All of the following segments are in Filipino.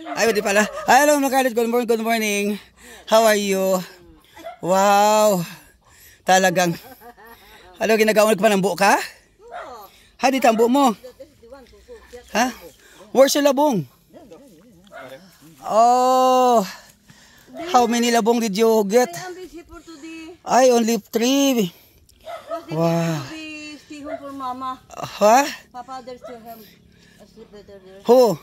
Ay, di pala. Ay, hello, mga kalit. Good morning, good morning. How are you? Wow. Talagang. Ano, ginagawa ka pa ng buo ka? Ha, di tambo mo? Ha? Where's your labong? Oh. How many labong did you get? Ay, only three. Wow. stay home for mama. Ha? Papa, there's still him. Who?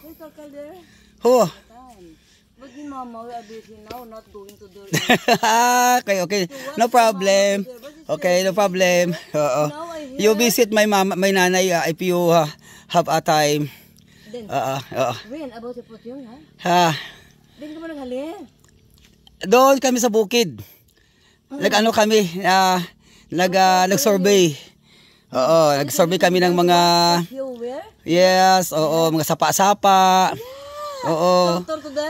Time. But the mama, are busy now, not going to the... okay, okay. No problem. Okay, no problem. Oo. You visit my mama, my nanay uh, if you uh, have a time. Then, Oo, oo. when about the put yun, ha? Ha? Then ka mo naghalin. Doon kami sa bukid. Nag-ano kami, ah, nag, ah, nag-survey. Oo, nag-survey kami ng mga, You yes, oo, mga sapa-sapa. Oo.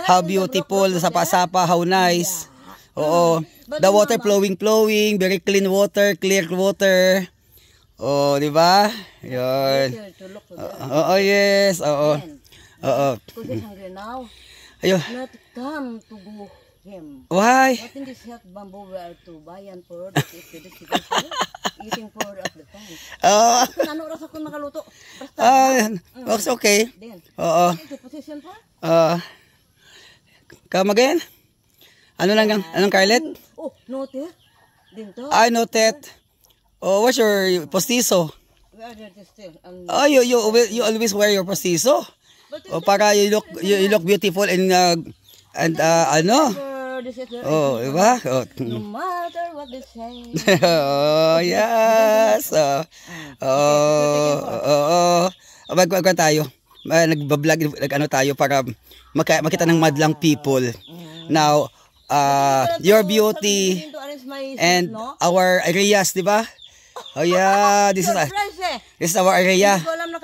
How beautiful, sapa-sapa, how nice. Oo. The water flowing, flowing, very clean water, clear water. Oh, di ba? Yun. Oo, yes, oo. Oo. Ayun. Not come to go him. Why? What in this health bamboo we are to buy and for the. Eating for at the time. Kung ano oras ako makaluto. Basta. Ah, it's okay. Oo. position pa? Uh, come again? Ano lang ang, anong Carlet? Oh, note Din to. I noted. Oh, what's your postizo? Oh, you, you, you always wear your postizo. Oh, para you look, you, you look beautiful and, uh, and, uh, ano? Oh, diba? Oh, no matter what they say. oh yes. Oh, oh, oh, oh. Mag, mag, tayo. Uh, nagbablog, nag, ano tayo para maka, makita ng madlang people. Now, uh, your beauty and our areas, di ba? Oh yeah, this is, uh, Surprise eh. this is our area.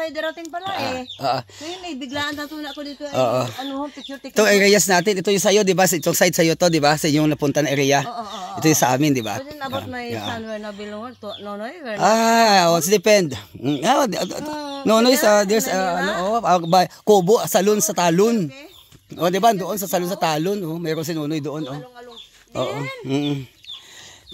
Ko na kayo darating pala eh. Uh, So yun eh, biglaan tatuna ako dito. Oo. Ano picture ticket. ito areas natin, ito yung sa'yo, di ba? Itong side sa'yo to, di ba? Sa inyong napunta na area. Oo, oo, oo. Ito yung sa amin, di ba? But then about my son, where na belong to, no, no, where na. Ah, oh, it's depend. Mm, ah, di- ah, no, no, is, uh, there's, uh, ano, oh, ah, kubo, salon sa talon. Oh, di ba? Doon sa salon sa talon, oh, meron si Nunoy doon, oh. Oo. Mm.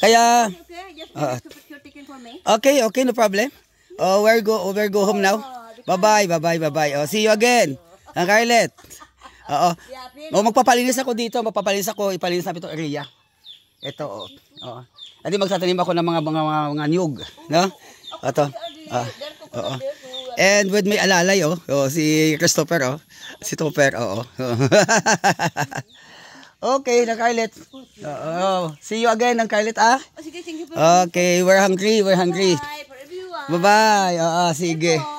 Kaya, Okay, just to picture ticket for me. okay, okay, no problem. Oh, where go, where go home now? Bye-bye, bye-bye, bye-bye. Oh, see you again. Ang Carlet. Oo. Oh, magpapalinis ako dito, magpapalinis ako, ipalinis namin itong area. Ito, oh. Oo. Adi magtatanim ako ng mga mga mga, mga niyog, no? Ito. Ah. Oo. And with my alalay, oh, oh si Christopher, oh. Si Topper, oo. okay, na Carlet. Oo. See you again, ng Carlet, ah. Oh, sige, thank you Okay, we're hungry, we're hungry. Bye for everyone. Bye-bye. Oo, sige. All better you're living.